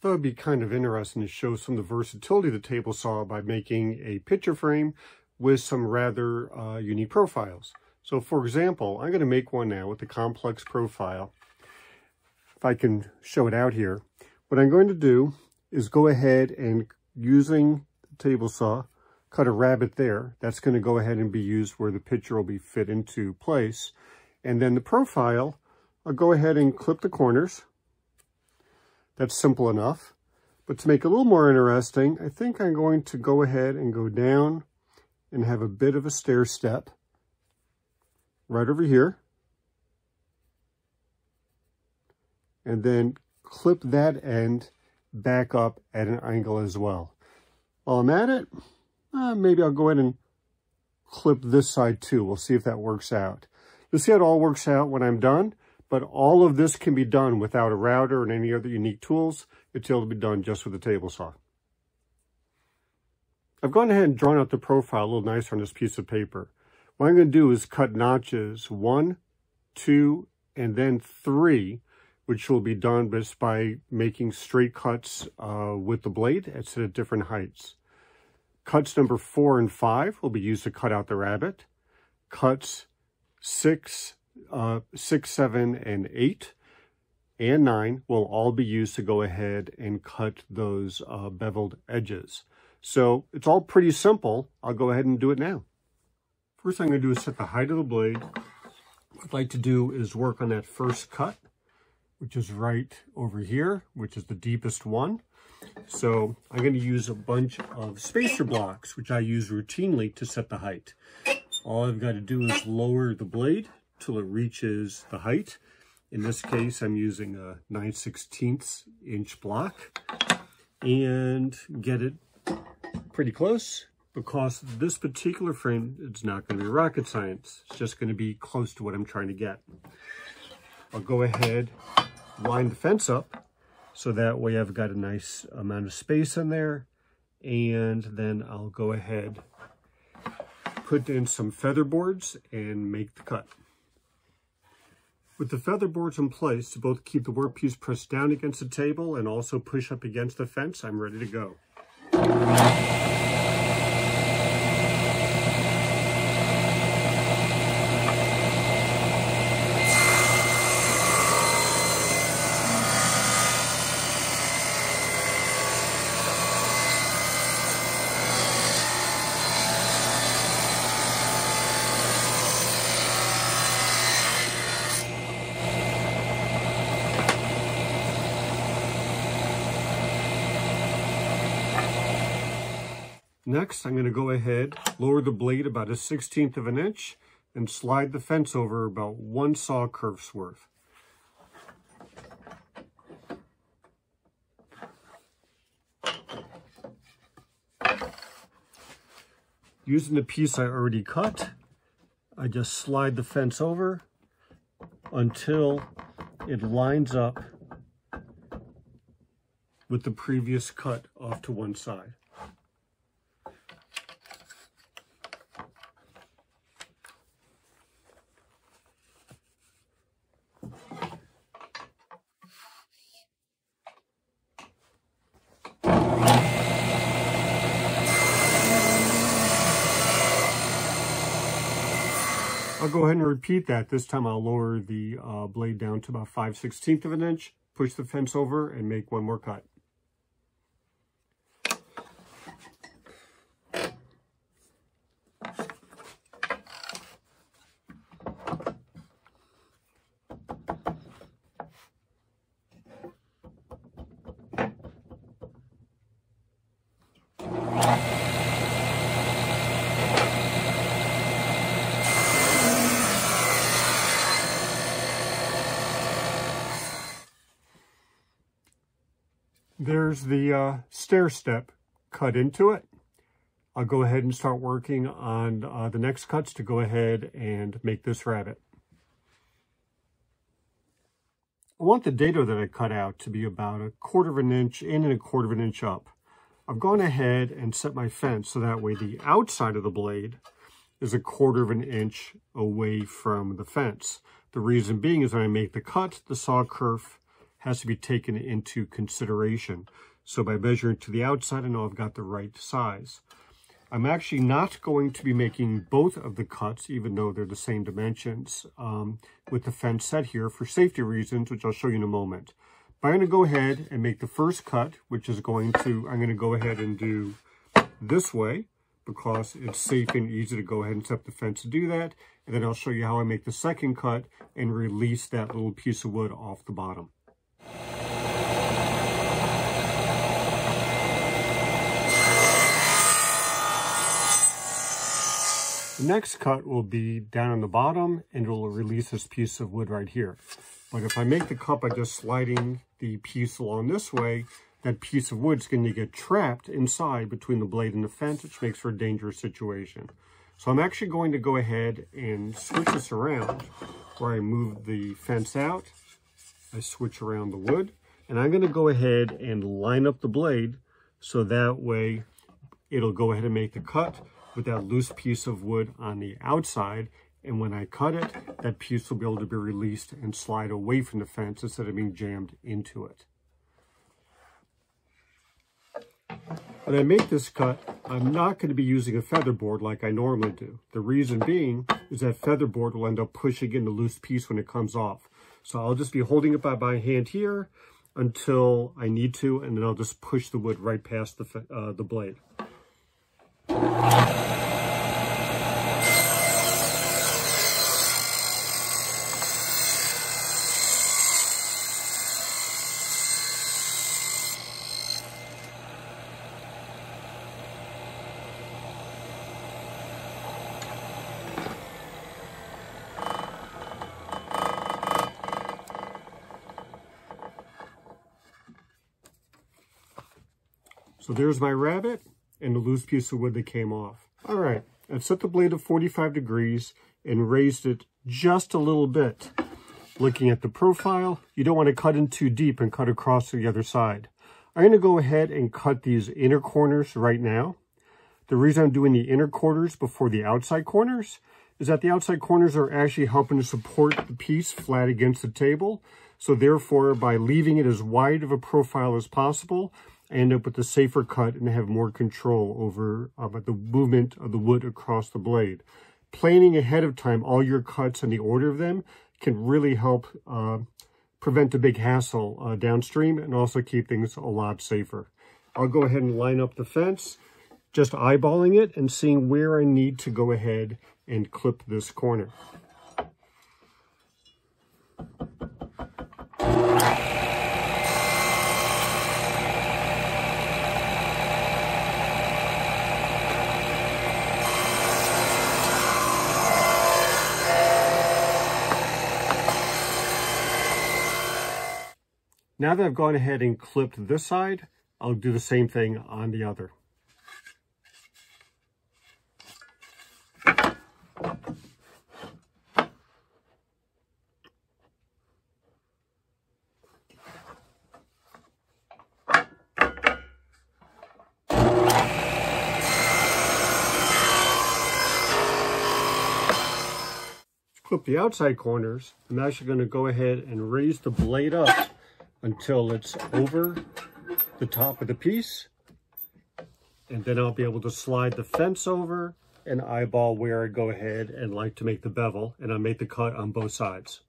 thought it'd be kind of interesting to show some of the versatility of the table saw by making a picture frame with some rather uh, unique profiles. So for example, I'm going to make one now with the complex profile. If I can show it out here, what I'm going to do is go ahead and using the table saw, cut a rabbet there. That's going to go ahead and be used where the picture will be fit into place. And then the profile, I'll go ahead and clip the corners. That's simple enough. But to make it a little more interesting, I think I'm going to go ahead and go down and have a bit of a stair step right over here. And then clip that end back up at an angle as well. While I'm at it, uh, maybe I'll go ahead and clip this side too. We'll see if that works out. You'll see how it all works out when I'm done, but all of this can be done without a router and any other unique tools. It's able to be done just with a table saw. I've gone ahead and drawn out the profile a little nicer on this piece of paper. What I'm going to do is cut notches one, two, and then three, which will be done just by making straight cuts uh, with the blade at different heights. Cuts number four and five will be used to cut out the rabbet. Cuts six, uh, six, seven, and eight and nine will all be used to go ahead and cut those uh, beveled edges. So it's all pretty simple. I'll go ahead and do it now. First thing I'm going to do is set the height of the blade. What I'd like to do is work on that first cut, which is right over here, which is the deepest one. So I'm going to use a bunch of spacer blocks, which I use routinely to set the height. All I've got to do is lower the blade till it reaches the height. In this case, I'm using a 9 16 inch block and get it pretty close because this particular frame it's not going to be rocket science. It's just going to be close to what I'm trying to get. I'll go ahead, line the fence up so that way I've got a nice amount of space in there. And then I'll go ahead, put in some feather boards and make the cut. With the feather boards in place to both keep the workpiece pressed down against the table and also push up against the fence, I'm ready to go. Next, I'm going to go ahead, lower the blade about a 16th of an inch, and slide the fence over about one saw kerf's worth. Using the piece I already cut, I just slide the fence over until it lines up with the previous cut off to one side. I'll go ahead and repeat that. This time I'll lower the uh, blade down to about 5 16th of an inch, push the fence over, and make one more cut. There's the uh, stair step cut into it. I'll go ahead and start working on uh, the next cuts to go ahead and make this rabbet. I want the dado that I cut out to be about a quarter of an inch in and a quarter of an inch up. I've gone ahead and set my fence so that way the outside of the blade is a quarter of an inch away from the fence. The reason being is when I make the cut, the saw kerf has to be taken into consideration. So by measuring to the outside, I know I've got the right size. I'm actually not going to be making both of the cuts, even though they're the same dimensions, um, with the fence set here for safety reasons, which I'll show you in a moment. But I'm going to go ahead and make the first cut, which is going to, I'm going to go ahead and do this way because it's safe and easy to go ahead and set the fence to do that. And then I'll show you how I make the second cut and release that little piece of wood off the bottom. The next cut will be down on the bottom and it will release this piece of wood right here. But if I make the cut by just sliding the piece along this way, that piece of wood's going to get trapped inside between the blade and the fence, which makes for a dangerous situation. So I'm actually going to go ahead and switch this around where I move the fence out. I switch around the wood and I'm going to go ahead and line up the blade so that way it'll go ahead and make the cut with that loose piece of wood on the outside. And when I cut it, that piece will be able to be released and slide away from the fence instead of being jammed into it. When I make this cut, I'm not going to be using a feather board like I normally do. The reason being is that feather board will end up pushing in the loose piece when it comes off. So I'll just be holding it by my hand here until I need to, and then I'll just push the wood right past the, uh, the blade. So there's my rabbet and the loose piece of wood that came off. All right, I've set the blade at 45 degrees and raised it just a little bit. Looking at the profile, you don't want to cut in too deep and cut across to the other side. I'm going to go ahead and cut these inner corners right now. The reason I'm doing the inner corners before the outside corners is that the outside corners are actually helping to support the piece flat against the table. So therefore, by leaving it as wide of a profile as possible, End up with a safer cut and have more control over uh, the movement of the wood across the blade. Planning ahead of time all your cuts and the order of them can really help uh, prevent a big hassle uh, downstream and also keep things a lot safer. I'll go ahead and line up the fence, just eyeballing it and seeing where I need to go ahead and clip this corner. Now that I've gone ahead and clipped this side, I'll do the same thing on the other. clip the outside corners, I'm actually going to go ahead and raise the blade up until it's over the top of the piece. And then I'll be able to slide the fence over and eyeball where I go ahead and like to make the bevel. And I make the cut on both sides.